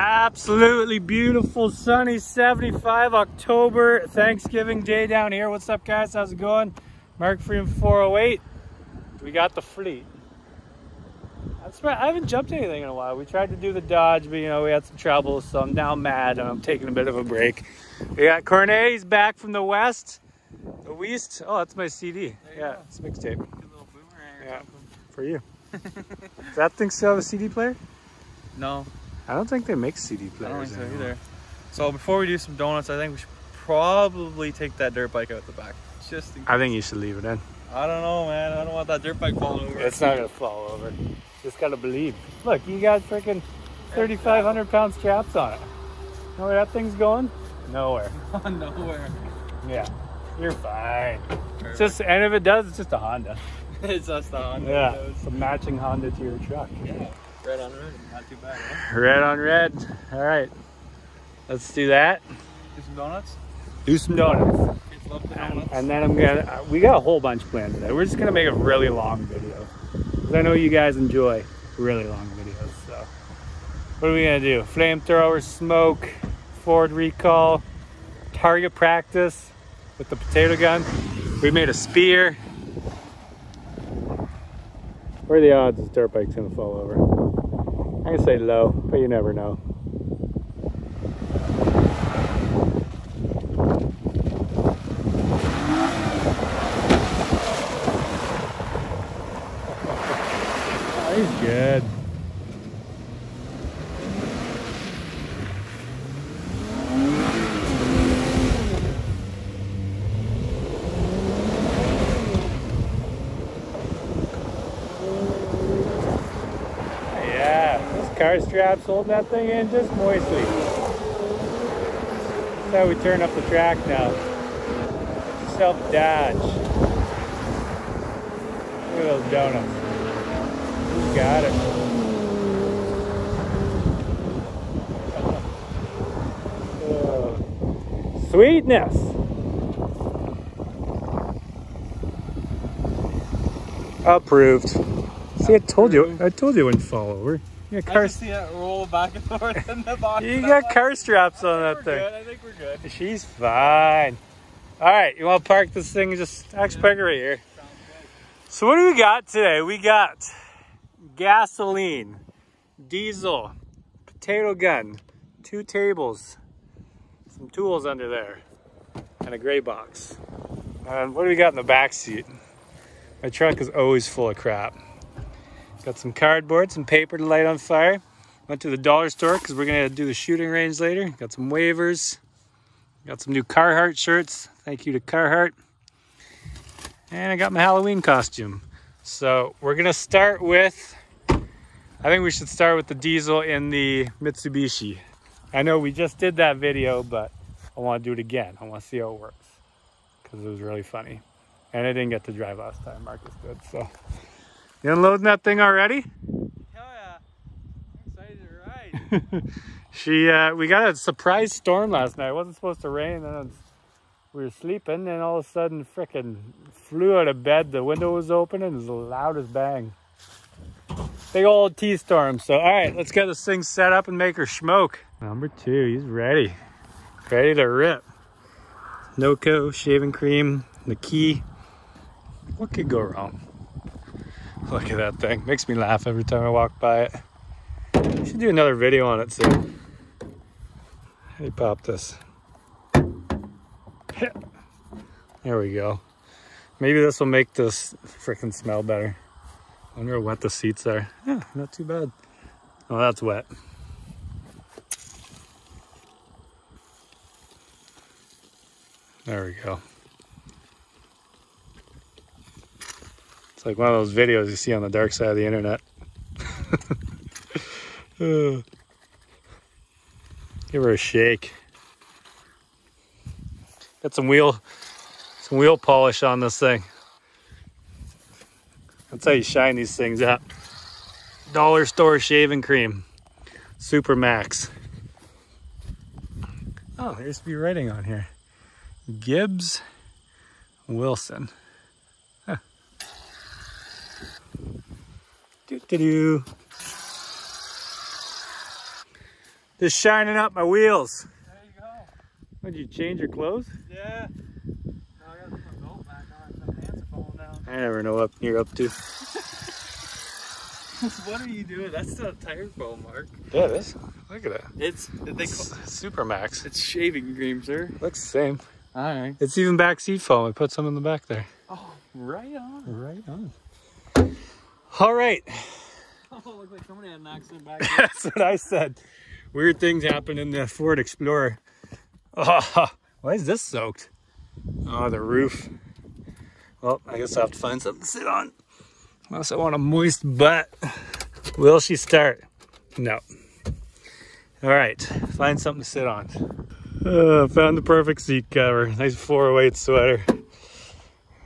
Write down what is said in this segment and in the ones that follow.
Absolutely beautiful, sunny 75 October, Thanksgiving Day down here. What's up, guys? How's it going? Mark Freeman 408. We got the fleet. That's right. I haven't jumped anything in a while. We tried to do the Dodge, but you know, we had some trouble, so I'm now mad and I'm taking a bit of a break. We got Cornet, he's back from the west. The west. Oh, that's my CD. Yeah, go. it's mixtape. Yeah, for you. Does that thing still have a CD player? No. I don't think they make CD players. I don't think so either. So before we do some donuts, I think we should probably take that dirt bike out the back. Just in case. I think you should leave it in. I don't know, man. I don't want that dirt bike falling over. It's not gonna fall over. Just gotta believe. Look, you got freaking 3,500 pound straps on it. Know where that thing's going? Nowhere. nowhere. Yeah, you're fine. It's just, and if it does, it's just a Honda. it's just the Honda. Yeah, it's a matching Honda to your truck. Yeah. Red on red, not too bad, huh? Red on red. All right, let's do that. Do some donuts? Do some donuts. Kids donuts. And then I'm gonna, uh, we got a whole bunch planned today. We're just gonna make a really long video. Because I know you guys enjoy really long videos, so. What are we gonna do? Flamethrower, smoke, Ford recall, target practice with the potato gun. We made a spear. What are the odds this dirt bike's gonna fall over? I'm gonna say low, but you never know. He's good. Car straps holding that thing in just moistly. That's how we turn up the track now. Self dodge. Look at those donuts. You got it. Oh, Sweetness. Approved. See, I told you. I told you it wouldn't fall over. You got just see it roll back and forth in the box. you got car straps on that thing. good. I think we're good. She's fine. All right, you want to park this thing? Just actually park it right here. So what do we got today? We got gasoline, diesel, potato gun, two tables, some tools under there, and a gray box. And what do we got in the back seat? My truck is always full of crap. Got some cardboard, some paper to light on fire. Went to the dollar store because we're gonna do the shooting range later. Got some waivers. Got some new Carhartt shirts. Thank you to Carhartt. And I got my Halloween costume. So we're gonna start with, I think we should start with the diesel in the Mitsubishi. I know we just did that video, but I wanna do it again. I wanna see how it works because it was really funny. And I didn't get to drive last time, Marcus did, so. You unloading that thing already? Hell yeah. I'm excited to ride. she uh, we got a surprise storm last night. It wasn't supposed to rain, and we were sleeping, and all of a sudden, frickin' flew out of bed. The window was open, and it was the loudest bang. Big old T storm. So, all right, let's get this thing set up and make her smoke. Number two, he's ready, ready to rip. Noco shaving cream, the key. What could go wrong? Look at that thing. Makes me laugh every time I walk by it. Should do another video on it soon. Hey, pop this. There we go. Maybe this will make this freaking smell better. I wonder how wet the seats are. Yeah, not too bad. Oh, that's wet. There we go. Like one of those videos you see on the dark side of the internet. Uh, Give her a shake. Got some wheel, some wheel polish on this thing. That's how you shine these things up. Dollar store shaving cream, Super Max. Oh, there used to be writing on here. Gibbs Wilson. Do do do. Just shining up my wheels. There you go. Would you change your clothes? Yeah. Now I gotta put my belt back on. My pants are falling down. I never know what you're up to. what are you doing? That's not a tire foam, Mark. Yeah, it is. Look at that. It's they It's call, Super Max. it's shaving cream, sir. Looks the same. All right. It's even back seat foam. I put some in the back there. Oh, right on. Right on. All right. Oh, looks like somebody had an accident back That's what I said. Weird things happen in the Ford Explorer. Oh, why is this soaked? Oh, the roof. Well, I guess I'll have to find something to sit on. Unless I want a moist butt. Will she start? No. All right, find something to sit on. Uh, found the perfect seat cover. Nice 408 sweater.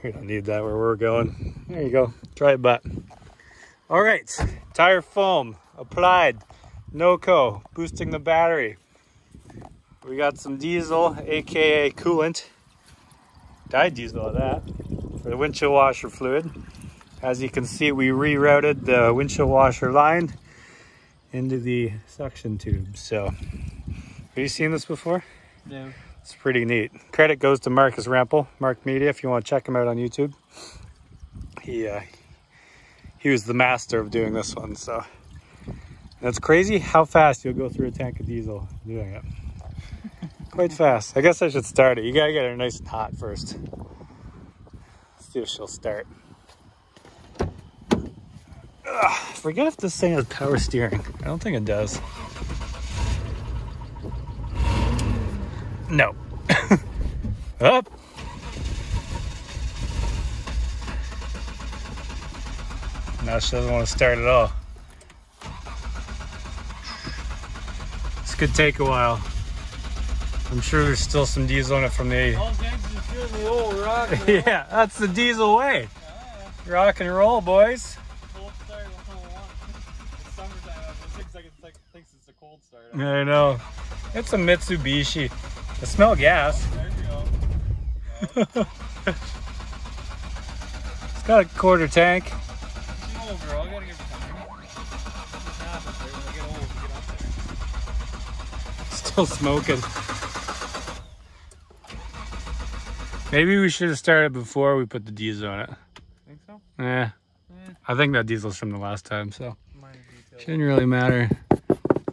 We don't need that where we're going. There you go. Try it butt. All right, tire foam applied. NOCO boosting the battery. We got some diesel, aka coolant. Dyed diesel of that for the windshield washer fluid. As you can see, we rerouted the windshield washer line into the suction tube. So, have you seen this before? No. It's pretty neat. Credit goes to Marcus Rampel, Mark Media, if you want to check him out on YouTube. He uh, he was the master of doing this one. So, that's crazy how fast you'll go through a tank of diesel doing it. Quite fast. I guess I should start it. You gotta get her nice and hot first. Let's see if she'll start. Ugh, forget if this thing has power steering. I don't think it does. No. Up. Now she doesn't want to start at all. This could take a while. I'm sure there's still some diesel in it from the. All gangs is doing the old rock. yeah, that's the diesel way. Rock and roll, boys. Cold start 101. It's summertime. It thinks, like it's like, thinks it's a cold start. I know. It's a Mitsubishi. I smell gas. There you go. It's got a quarter tank. She's an old girl. You gotta give her time. This happens, right? When they get old, you get up there. Still smoking. Maybe we should have started before we put the diesel on it. Think so? Yeah. Yeah. I think that diesel's from the last time, so shouldn't really matter.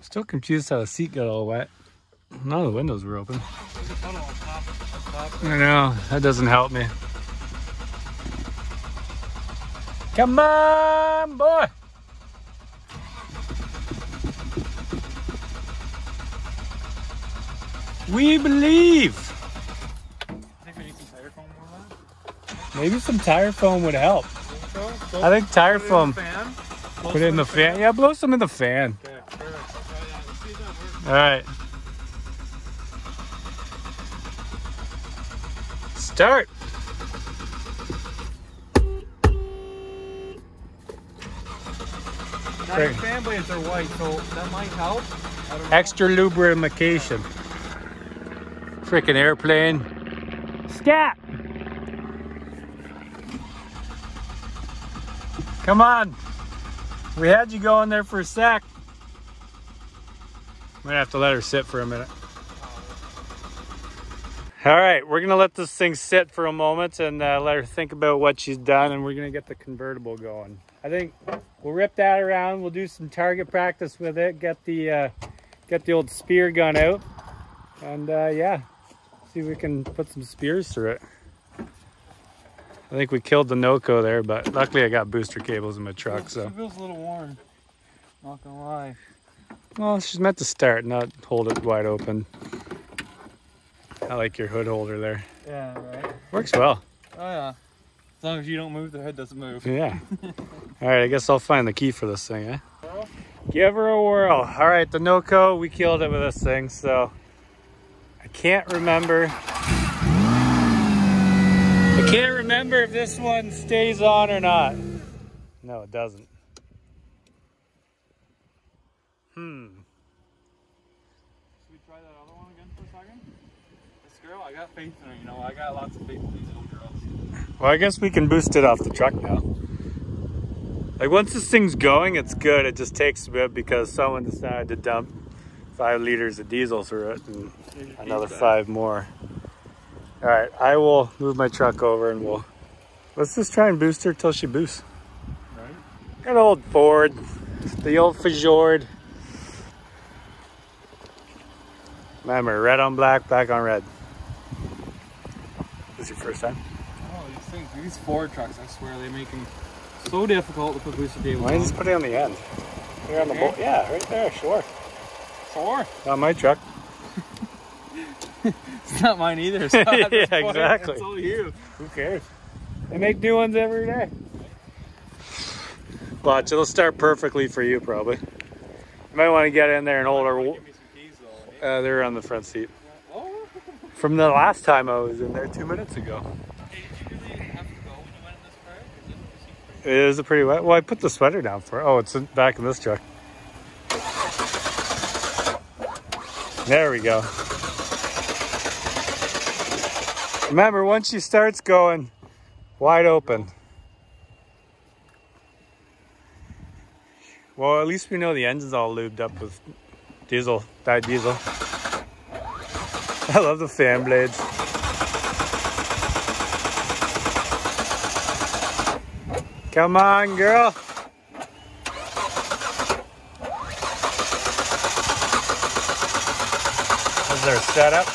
Still confused how the seat got all wet. None of the windows were open. There's on top. On top. I know, that doesn't help me. Come on, boy! We believe! I think we need some tire foam on. Maybe some tire foam would help. Think so? I think tire Put it in foam. the fan. Put it in the fan. Yeah, blow some in the fan. Okay, perfect. I'll try that. Let's see if that works. All right. Start. Now your fan blades are white, so that might help. I don't know. Extra lubrication. Freaking airplane. Scat. Come on. We had you going there for a sec. Might have to let her sit for a minute. All right, we're gonna let this thing sit for a moment and uh, let her think about what she's done, and we're gonna get the convertible going. I think we'll rip that around. We'll do some target practice with it. Get the uh, get the old spear gun out, and uh, yeah, see if we can put some spears through it. I think we killed the Noco there, but luckily I got booster cables in my truck, so She feels a little warm. Not gonna lie. well, she's meant to start, not hold it wide open. I like your hood holder there. Yeah, right. Works well. Oh yeah. As long as you don't move, the head doesn't move. Yeah. All right, I guess I'll find the key for this thing, eh? Give her a whirl. All right, the Noco, we killed it with this thing, so I can't remember. I can't remember if this one stays on or not. No, it doesn't. Hmm. Should we try that other one again for a second? This girl, I got faith in her, you know. I got lots of faith in these little girls. Well, I guess we can boost it off the truck now. Like once this thing's going, it's good. It just takes a bit because someone decided to dump five liters of diesel through it and another five more. All right, I will move my truck over and we'll let's just try and boost her till she boosts. Right? Good old Ford, the old Fjord. Remember, red on black, black on red. This is your first time? Oh, these things, these Ford trucks, I swear, they make them so difficult to put booster cables Why don't you on. just put it on the end? Here on the Okay. bolt. Yeah, right there, sure. Sure. Not my truck. It's not mine either. So Yeah, point, exactly. It's all you. Who cares? They make new ones every day. Watch, it'll start perfectly for you probably. You might want to get in there and hold her. Give me some keys though. Uh, they're on the front seat. Oh. From the last time I was in there two minutes ago. Hey, did you really have to go when you went in this car? Or is it the It is a pretty wet. Well, I put the sweater down for. It. Oh, it's in- back in this truck. There we go. Remember, once she starts going wide open. Well, at least we know the engine's all lubed up with diesel, dyed diesel. I love the fan blades. Come on, girl. Our setup.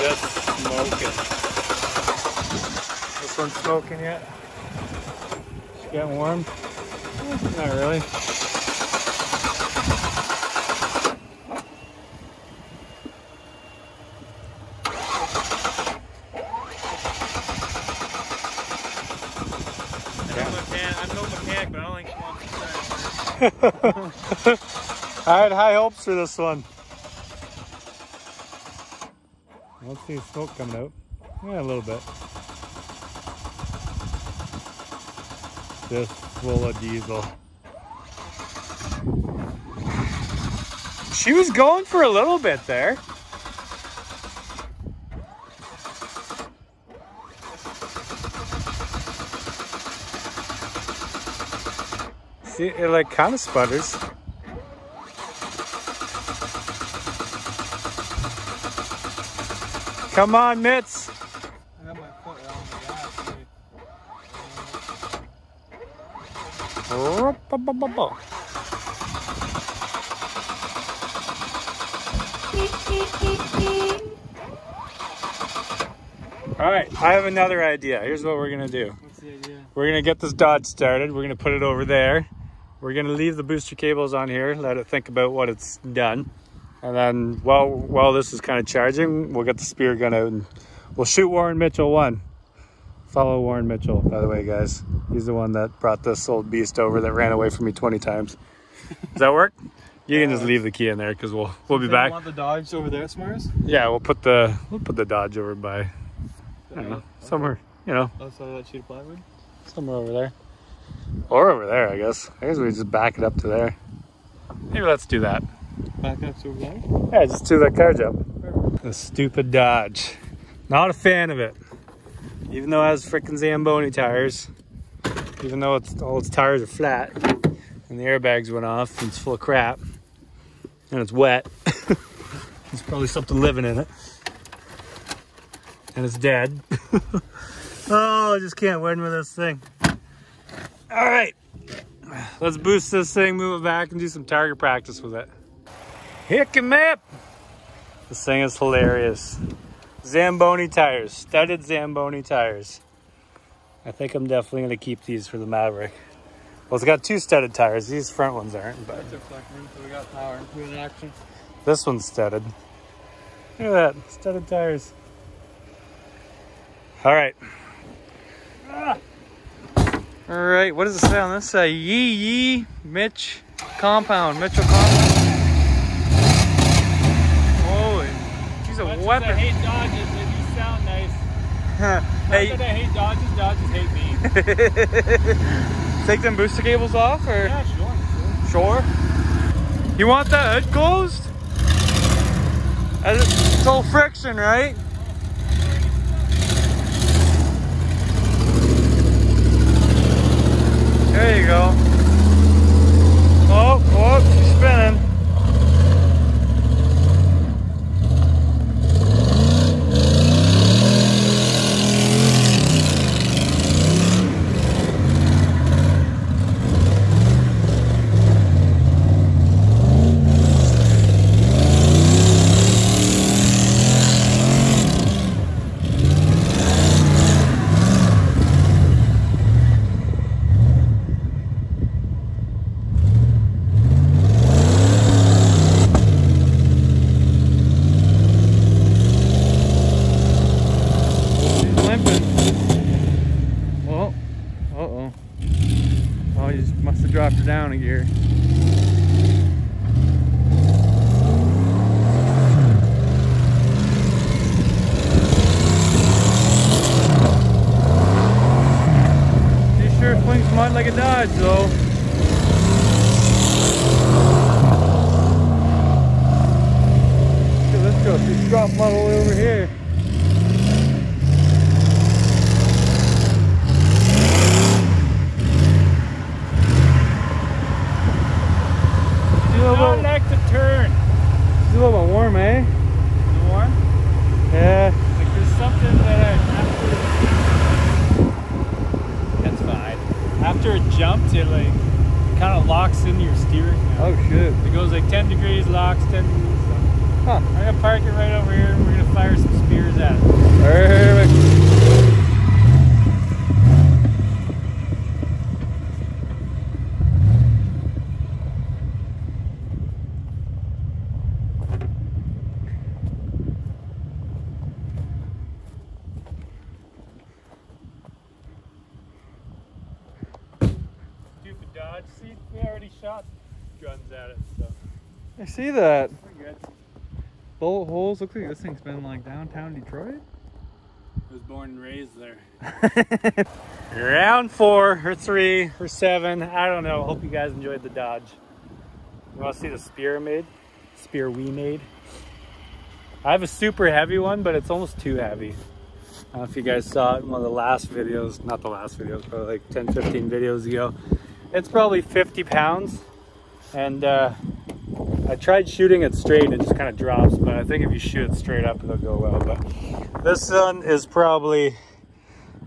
Just smoking. This one's smoking yet? It's getting warm? Eh, not really. I'm, a mechan- I'm no mechanic, but I don't think she wants to start. I had high hopes for this one. I don't see smoke coming out. Yeah, a little bit. Just full of diesel. She was going for a little bit there. See, it like kind of sputters. Come on, Mitz. I got my foot on the gas. All right, I have another idea. Here's what we're gonna do. What's the idea? We're gonna get this Dodge started. We're gonna put it over there. We're gonna leave the booster cables on here, let it think about what it's done. And then while while this is kind of charging, we'll get the spear gun out and we'll shoot Warren Mitchell one. Follow Warren Mitchell, by the way, guys. He's the one that brought this old beast over that ran away from me 20 times. Does that work? You can just leave the key in there because we'll we'll be They back. Want the Dodge over there, Smars? Yeah, we'll put the we'll put the Dodge over by I don't know somewhere you know Outside of that sheet of plywood. somewhere over there or over there. I guess. I guess we just back it up to there. Maybe let's do that. Back up to over there. Yeah, just do that car jump. The stupid Dodge. Not a fan of it. Even though it has freaking Zamboni tires. Even though it's all its tires are flat and the airbags went off and it's full of crap and it's wet. There's probably something living in it. And it's dead. oh, I just can't win with this thing. All right. Let's boost this thing, move it back, and do some target practice with it. Hick and map. This thing is hilarious. Zamboni tires, studded Zamboni tires. I think I'm definitely gonna keep these for the Maverick. Well, it's got two studded tires. These front ones aren't, but That's our fleckman, so we got power. In action. this one's studded. Look at that, studded tires. All right. Ah. All right, what does it say on this side? Yee yee Mitch compound, Mitchell compound. Holy, she's a Much weapon. I hate Dodges, they sound nice. Not hey, that I hate Dodges, Dodges hate me. take them booster cables off, or yeah, sure. sure. sure. You want that hood closed? It's all friction, right? There you go. Oh, whoops, she's spinning. open. Oh, uh-oh. Oh, he just must have dropped it down a gear. He sure flings mud like a Dodge, though. See that. Bullet holes. Looks like this thing's been like downtown Detroit. I was born and raised there. Round four or three or seven. I don't know. Hope you guys enjoyed the Dodge. You want to see the spear made? Spear we made. I have a super heavy one, but it's almost too heavy. I don't know if you guys saw it in one of the last videos. Not the last videos, probably like 10, 15 videos ago. It's probably 50 pounds. And uh, I tried shooting it straight and it just kind of drops. But I think if you shoot it straight up, it'll go well. But this one is probably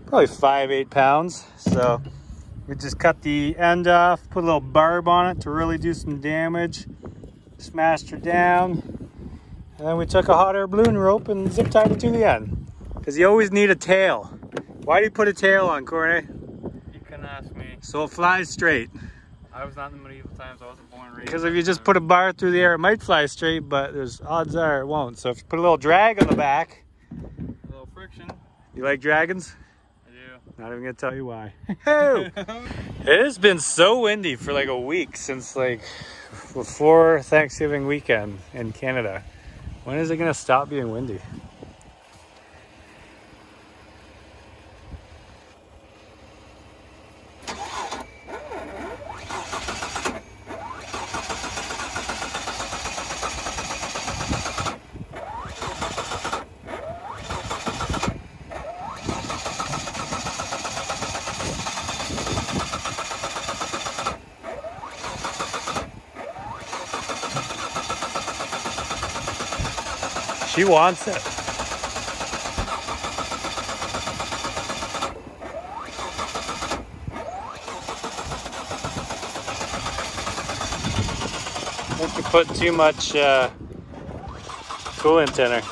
probably five, eight pounds. So we just cut the end off, put a little barb on it to really do some damage, smashed her down. And then we took a hot air balloon rope and zip tied it to the end. Because you always need a tail. Why do you put a tail on, Corey? You can ask me. So it flies straight. I was not in the medieval times. I wasn't born raised. Because if you just put a bar through the air, it might fly straight, but there's odds are it won't. So if you put a little drag on the back, a little friction. you like dragons? I do. Not even gonna tell you why. It has been so windy for like a week since like before Thanksgiving weekend in Canada. When is it gonna stop being windy? She wants it. Don't you put too much uh, coolant in her.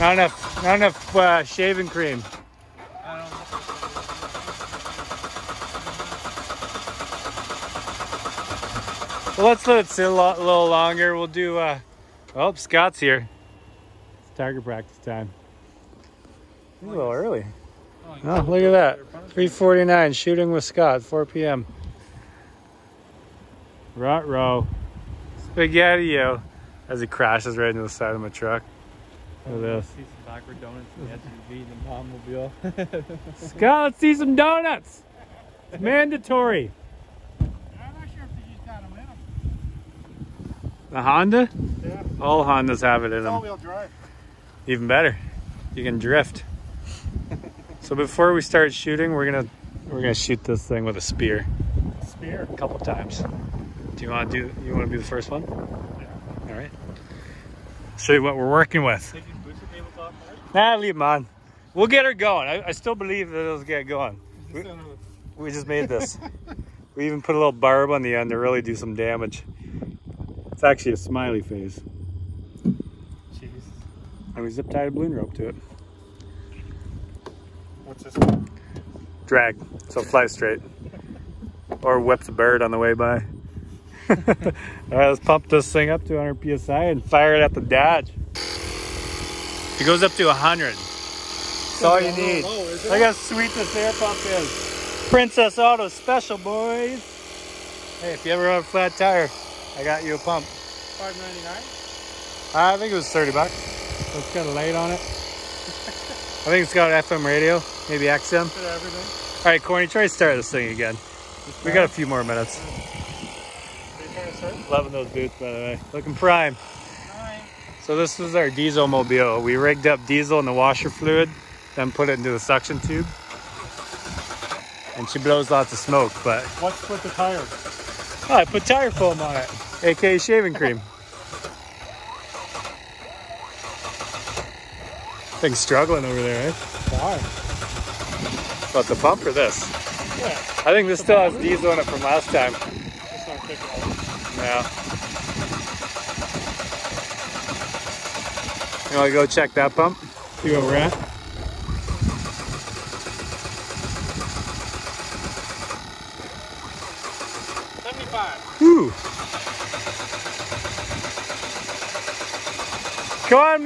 Not enough, not enough uh, shaving cream. Well, let's let it sit a, lo- a little longer. We'll do. Uh, oh, Scott's here. It's target practice time. A little early. Oh, Oh, look at that. 349 shooting with Scott, 4 p.m. Rot row. Spaghetti yo. As he crashes right into the side of my truck. Look at this. See some backward donuts in the SUV and the automobile. Scott, let's see some donuts. It's mandatory. I'm not sure if they just got them The Honda? Yeah. All Hondas have it in them. All-wheel drive. Even better. You can drift. so before we start shooting, we're gonna we're gonna shoot this thing with a spear Spear. a couple times. Do you want to do? You want to be the first one? Yeah. All right. Show you what we're working with. Taking booster tabletop first. Nah, leave 'em on. We'll get her going. I, I still believe that it'll get going. Another- We just made this. we even put a little barb on the end to really do some damage. It's actually a smiley face. Jeez. And we zip tied a balloon rope to it. What's this one? Drag, so fly straight. Or whip the bird on the way by. All right, let's pump this thing up to 100 psi and fire it at the Dodge. It goes up to 100. That's all you need. Low. Look how sweet this air pump is. Princess Auto Special, boys. Hey, if you ever have a flat tire, I got you a pump. Five ninety nine. I think it was 30 bucks. It's got a light on it. I think it's got FM radio, maybe XM. Everything. All right, Corny, try to start this thing again. We got a few more minutes. Are you trying to start? Loving those boots, by the way. Looking prime. Nine. So this is our diesel mobile. We rigged up diesel in the washer fluid, then put it into the suction tube. And she blows lots of smoke, but What's with the tires? Oh, I put tire foam on it, aka shaving cream. Thing's struggling over there, eh? Why? What, the pump or this? Yeah. I think this still has diesel in it from last time. It's not kicking. Yeah. You wanna go check that pump? See where we're at?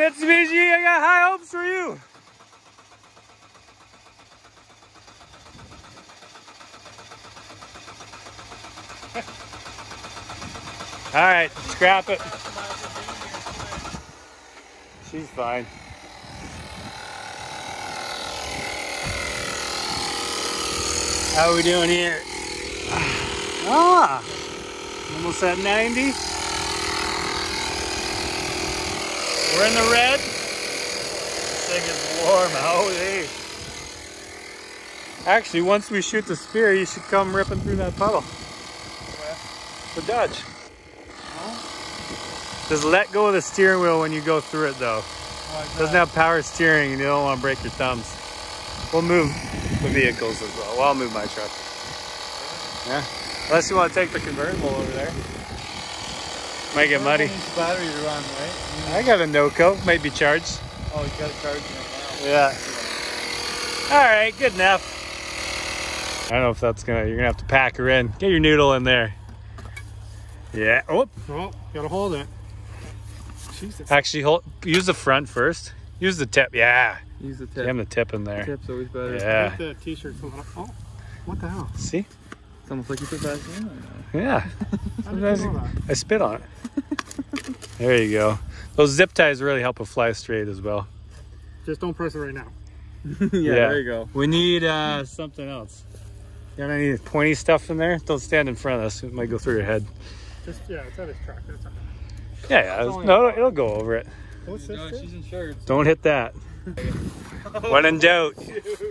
On, Mitsubishi, I got high hopes for you. All right, scrap it. She's fine. How are we doing here? Ah, almost at 90. We're in the red. This thing is warm. Holy. Actually, once we shoot the spear, you should come ripping through that puddle. The Dodge. Just let go of the steering wheel when you go through it, though. It doesn't have power steering, and you don't want to break your thumbs. We'll move the vehicles as well. Well, I'll move my truck. Yeah. Unless you want to take the convertible over there. Might get muddy. Battery run, right? I got a NOCO, might be charged. Oh, you got to charge it now. Yeah. All right, good enough. I don't know if that's gonna. You're gonna have to pack her in. Get your noodle in there. Yeah. Oh, Oh, gotta hold it. Jesus. actually, hold. Use the front first. Use the tip. Yeah. Use the tip. Jam the tip in there. The Tip's always better. Yeah. The t-shirt. Oh, what the hell? See? It's almost like you put Vaseline on Yeah. How did Sometimes you know that? I spit on it. there you go. Those zip ties really help it fly straight as well. Just don't press it right now. Yeah. there you go. We need uh, something else. You have any pointy stuff in there? Don't stand in front of us. It might go through your head. Just yeah, it's at his track. That's okay. Yeah, yeah. only No, a- it'll, it'll go over it. What's this? do? she's insured. Don't hit that. When in doubt.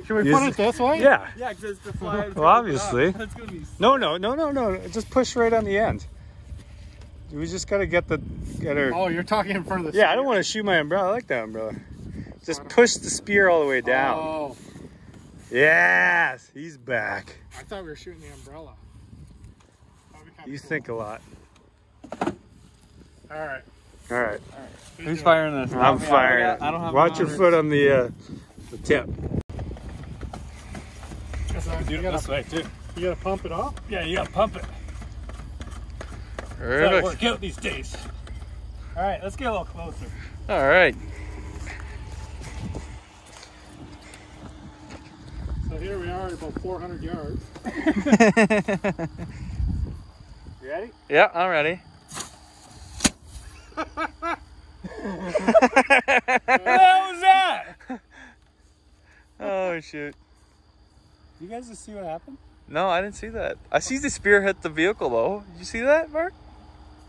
Should we Use put it this way? Yeah. Yeah, because the fly. Well, obviously. That's gonna be. No, no, no, no, no. Just push right on the end. We just gotta get the get her. Oh, you're talking in front of the. Yeah, I don't want to shoot my umbrella. I like that umbrella. Just push the spear all the way down. Oh, Yes, he's back. I thought we were shooting the umbrella. That'd be kinda You cool. think a lot. All right. All right, Who's firing this? I'm firing. I don't have. Watch your foot on the uh, the tip. You gotta, way too. you gotta pump it off? Yeah, you gotta pump it. Perfect. work out these days. All right, let's get a little closer. All right. So here we are at about 400 yards. You ready? Yeah, I'm ready. What was that? Oh shoot. You guys just see what happened? No, I didn't see that. I see the spear hit the vehicle though. Did you see that, Mark?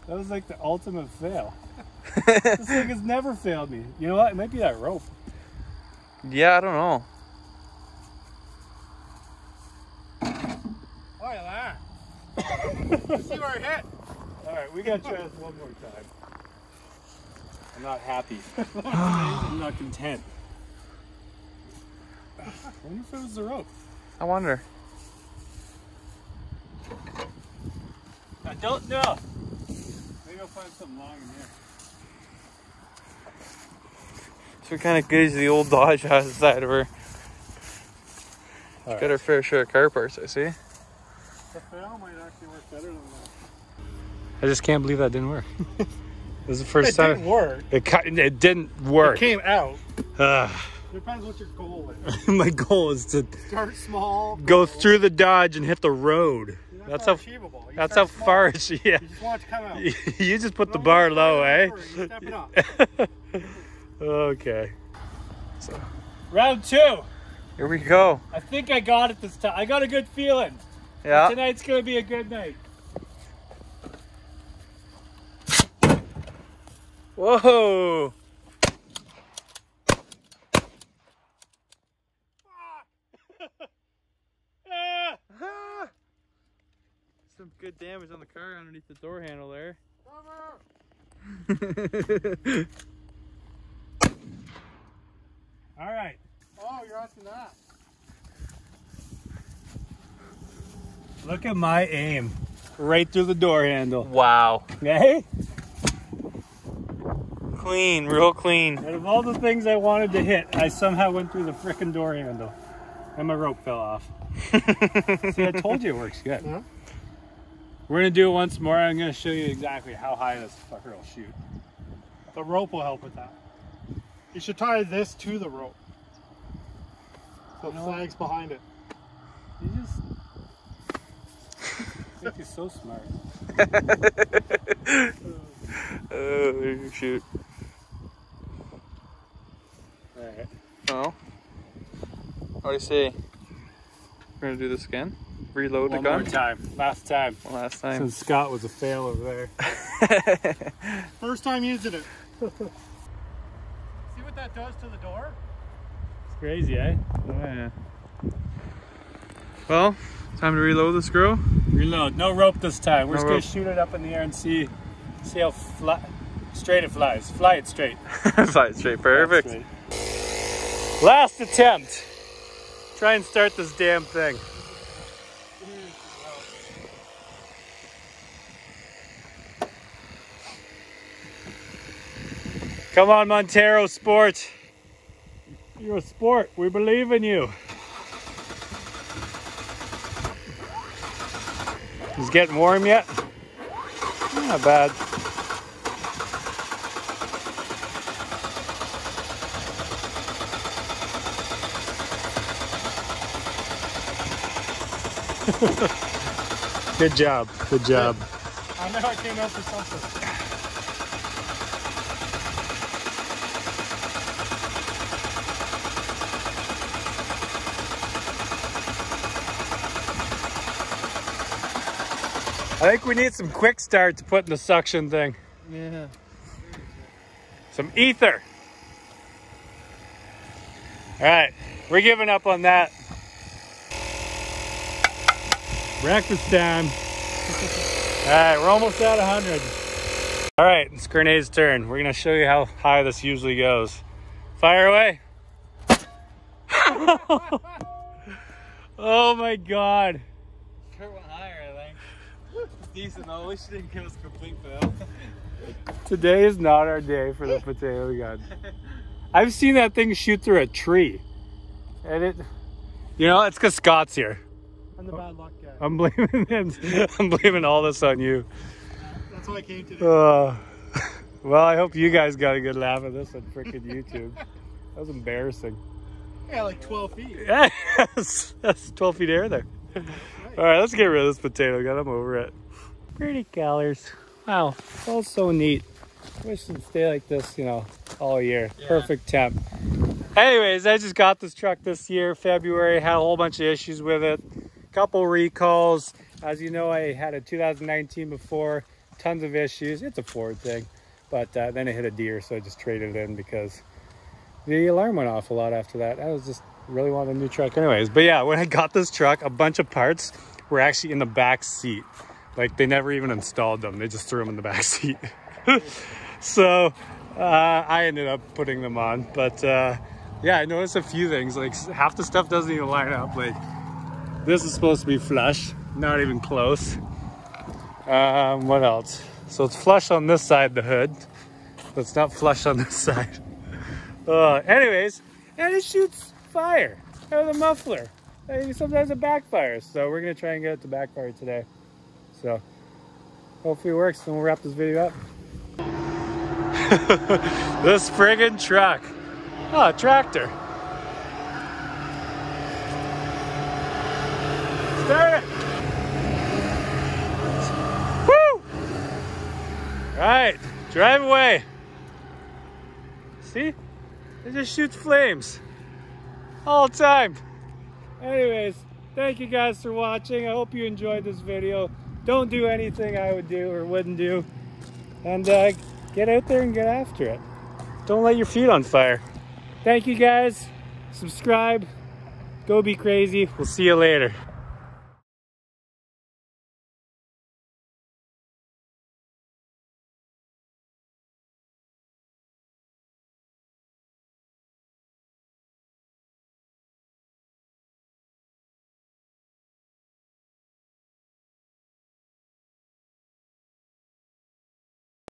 That was like the ultimate fail. this thing has never failed me. You know what? It might be that rope. yeah, I don't know. At that. see where it hit? All right, we gotta try this one more time. I'm not happy. I'm not content. I wonder if it was the rope. I wonder. I don't know. Maybe I'll find something long in here. So we kind of gauge the old Dodge out of the side of her. All Got her fair share of car parts, I see. The fail might actually work better than that. I just can't believe that didn't work. this is the first It time didn't work. it. It didn't work. It came out. Ugh. Depends what your goal is. My goal is to Start small. go through the dodge and hit the road. That's how achievable. You that's how small, far it's yeah. You just want it to come out. You just put the bar low, eh? it. Okay. So, round two. Here we go. I think I got it this time. I got a good feeling. Yeah. Tonight's gonna be a good night. Whoa! Some good damage on the car underneath the door handle there. All right. Oh, you're asking that. Look at my aim. Right through the door handle. Wow. Hey? Clean, real clean. Out of all the things I wanted to hit, I somehow went through the frickin' door handle. And my rope fell off. See, I told you it works good. Yeah. We're gonna do it once more. I'm gonna show you exactly how high this fucker will shoot. The rope will help with that. You should tie this to the rope. So it know flags behind it. You just think you're so smart. Oh, shoot. Alright. Oh. What do you say? We're gonna do this again? Reload One the more gun? time. Last time. One last time. Since Scott was a fail over there. First time using it. See what that does to the door? It's crazy, eh? Oh, yeah. Well, time to reload this girl. Reload. No rope this time. We're No just rope. gonna shoot it up in the air and see see how fly, straight it flies. Fly it straight. Fly it straight. Perfect. Straight. Last attempt. Try and start this damn thing. Come on, Montero Sport. You're a sport. We believe in you. Is it getting warm yet? Not bad. Good job. Good job. I know I came up with something. I think we need some quick start to put in the suction thing. Yeah. Some ether. All right, we're giving up on that. Breakfast time. All right, we're almost at 100. All right, it's Grenade's turn. We're gonna show you how high this usually goes. Fire away. oh my God. Kurt went higher, I think. Decent though. At least didn't give us a complete fail. Today is not our day for the potato gun. I've seen that thing shoot through a tree. And it, you know, it's because Scott's here. I'm the bad luck guy. I'm blaming him. I'm blaming all this on you. That's why I came today. Uh, well, I hope you guys got a good laugh at this on freaking YouTube. That was embarrassing. Yeah, like 12 feet. Yeah, that's, that's 12 feet air there. All right, let's get rid of this potato gun. I'm over it. Pretty colors. Wow, all so neat. Wish it'd stay like this, you know, all year. Yeah. Perfect temp. Anyways, I just got this truck this year, February. Had a whole bunch of issues with it. Couple recalls. As you know, I had a 2019 before. Tons of issues. It's a Ford thing. But uh, then it hit a deer, so I just traded it in because the alarm went off a lot after that. I was just really wanted a new truck anyways. But yeah, when I got this truck, a bunch of parts were actually in the back seat. Like they never even installed them. They just threw them in the back seat. so uh, I ended up putting them on. But uh, yeah, I noticed a few things. Like half the stuff doesn't even line up. Like this is supposed to be flush, not even close. Um, what else? So it's flush on this side, the hood. But it's not flush on this side. Uh, anyways, and it shoots fire out of the muffler. Sometimes it backfires. So we're gonna try and get it to backfire today. So hopefully it works and we'll wrap this video up. this friggin' truck. Oh, a tractor. Start it. Woo! All right, drive away. See? It just shoots flames all the time. Anyways, thank you guys for watching. I hope you enjoyed this video. Don't do anything I would do or wouldn't do. And uh, get out there and get after it. Don't let your feet on fire. Thank you guys. Subscribe. Go be crazy. We'll see you later.